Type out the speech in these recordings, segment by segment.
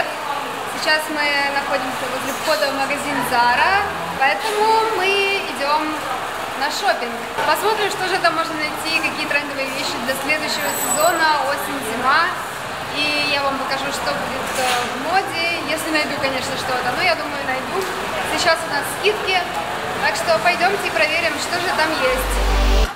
привет! Сейчас мы находимся возле входа в магазин Zara, поэтому мы идем на шопинг. Посмотрим, что же там можно найти, какие трендовые вещи для следующего сезона, осень-зима. И я вам покажу, что будет э, в моде, если найду, конечно, что-то. Но я думаю, найду. Сейчас у нас скидки, так что пойдемте и проверим, что же там есть.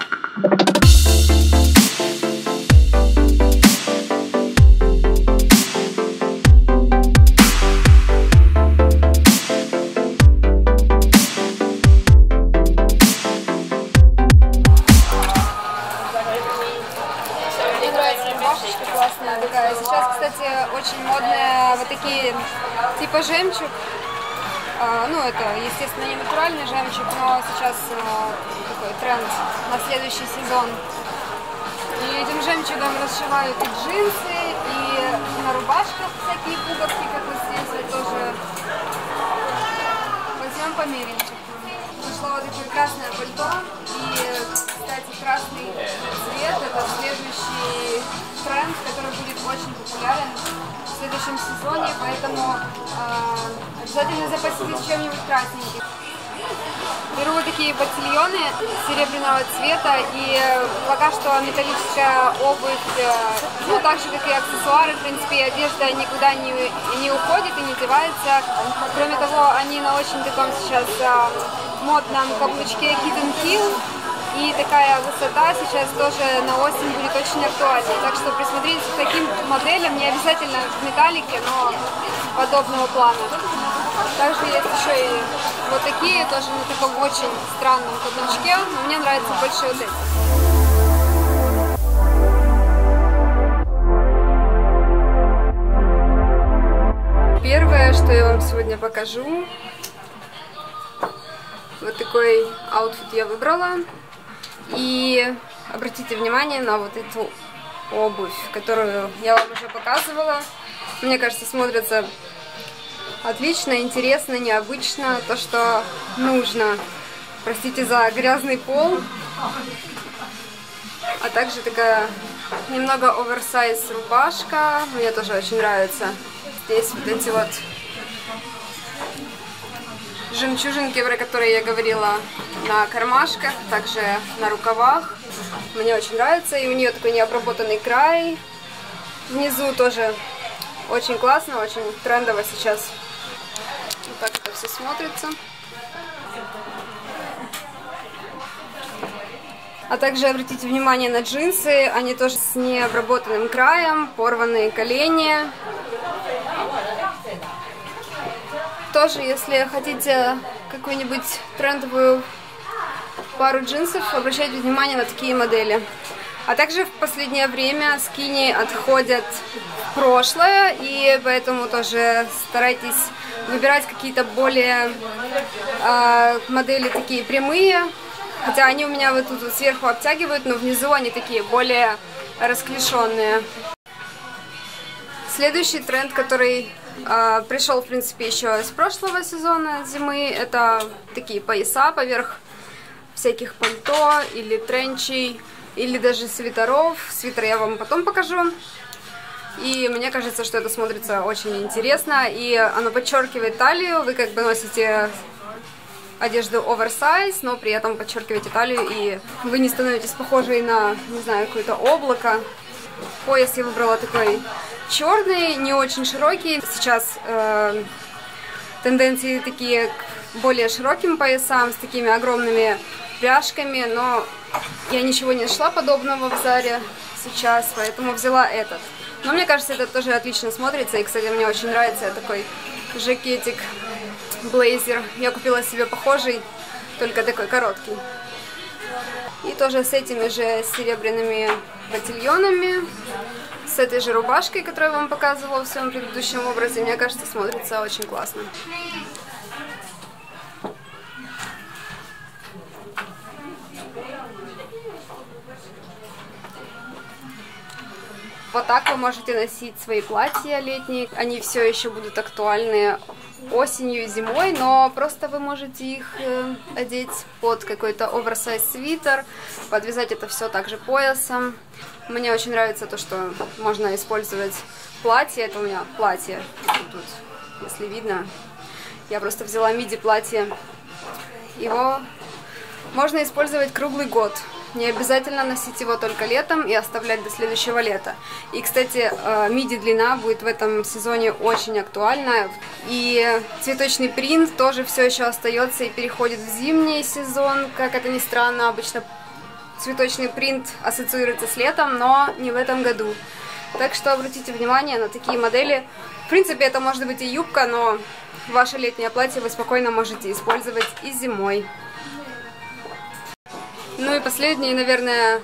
Рубашечка классная такая. Сейчас, кстати, очень модные вот такие типа жемчуг. А, ну, это, естественно, не натуральный жемчуг, но сейчас а, такой тренд на следующий сезон. И этим жемчугом расшивают и джинсы, и на рубашках всякие пуговки, как вот здесь тоже. Возьмем померим. Нашла вот такое красное пальто. И, следующем сезоне, поэтому э, обязательно запаситесь чем-нибудь красненьким. Беру вот такие ботильоны серебряного цвета и пока что металлическая обувь, э, ну так же как и аксессуары, в принципе, и одежда никуда не, не уходит и не девается. Кроме того, они на очень таком сейчас э, модном каблучке Hidden Heel. И такая высота сейчас тоже на осень будет очень актуальна. Так что присмотритесь к таким моделям, не обязательно в металлике, но подобного плана. Также есть еще и вот такие, тоже на таком очень странном каблучке, но мне нравятся больше вот эти. Первое, что я вам сегодня покажу, вот такой outfit я выбрала. И обратите внимание на вот эту обувь, которую я вам уже показывала. Мне кажется, смотрится отлично, интересно, необычно. То, что нужно. Простите за грязный пол. А также такая немного оверсайз рубашка. Мне тоже очень нравится. Здесь вот эти вот жемчужинки, про которые я говорила, на кармашках, также на рукавах. Мне очень нравится. И у нее такой необработанный край. Внизу тоже очень классно, очень трендово сейчас. Вот так это все смотрится. А также обратите внимание на джинсы. Они тоже с необработанным краем, порванные колени. Тоже, если хотите какую-нибудь трендовую пару джинсов, обращайте внимание на такие модели. А также в последнее время скини отходят в прошлое, и поэтому тоже старайтесь выбирать какие-то более э, модели такие прямые. Хотя они у меня вот тут вот сверху обтягивают, но внизу они такие более расклешенные. Следующий тренд, который э, пришел, в принципе, еще из прошлого сезона зимы, это такие пояса поверх всяких пальто или тренчей, или даже свитеров. Свитер я вам потом покажу. И мне кажется, что это смотрится очень интересно, и оно подчеркивает талию. Вы как бы носите одежду оверсайз, но при этом подчеркиваете талию, и вы не становитесь похожей на, не знаю, какое-то облако. Пояс я выбрала такой черный, не очень широкий. Сейчас э, тенденции такие к более широким поясам, с такими огромными пряжками, но я ничего не нашла подобного в Заре сейчас, поэтому взяла этот. Но мне кажется, этот тоже отлично смотрится, и, кстати, мне очень нравится такой жакетик, блейзер. Я купила себе похожий, только такой короткий. И тоже с этими же серебряными ботильонами, с этой же рубашкой, которую я вам показывала в своем предыдущем образе, мне кажется, смотрится очень классно. Вот так вы можете носить свои платья летние. Они все еще будут актуальны осенью и зимой, но просто вы можете их э, одеть под какой-то оверсайз свитер, подвязать это все также поясом. Мне очень нравится то, что можно использовать платье, это у меня платье тут, если видно. Я просто взяла миди платье. Его можно использовать круглый год. Не обязательно носить его только летом и оставлять до следующего лета. И, кстати, э, миди длина будет в этом сезоне очень актуальна. И цветочный принт тоже все еще остается и переходит в зимний сезон. Как это ни странно, обычно цветочный принт ассоциируется с летом, но не в этом году. Так что обратите внимание на такие модели. В принципе, это может быть и юбка, но ваше летнее платье вы спокойно можете использовать и зимой. Ну и последний, наверное,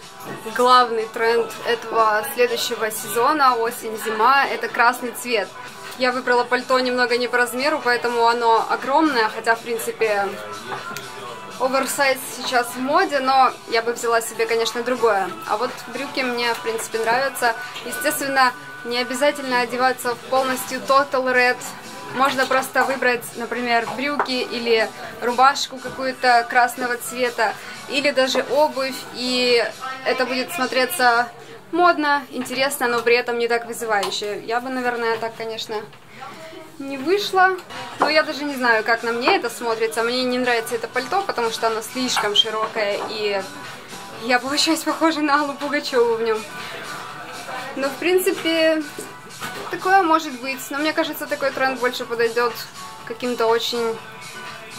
главный тренд этого следующего сезона, осень-зима, это красный цвет. Я выбрала пальто немного не по размеру, поэтому оно огромное, хотя, в принципе, оверсайз сейчас в моде, но я бы взяла себе, конечно, другое. А вот брюки мне, в принципе, нравятся. Естественно, не обязательно одеваться в полностью Total Red. Можно просто выбрать, например, брюки или рубашку какую-то красного цвета, или даже обувь, и это будет смотреться модно, интересно, но при этом не так вызывающе. Я бы, наверное, так, конечно, не вышло. Но я даже не знаю, как на мне это смотрится. Мне не нравится это пальто, потому что оно слишком широкое, и я получаюсь похожа на Аллу Пугачеву в нем. Но, в принципе, такое может быть. Но мне кажется, такой тренд больше подойдет каким-то очень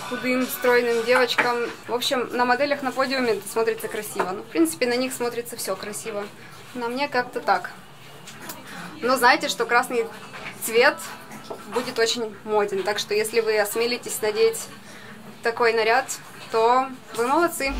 худым, стройным девочкам. В общем, на моделях на подиуме смотрится красиво. Ну, в принципе, на них смотрится все красиво. На мне как-то так. Но знаете, что красный цвет будет очень моден. Так что если вы осмелитесь надеть такой наряд, то вы молодцы.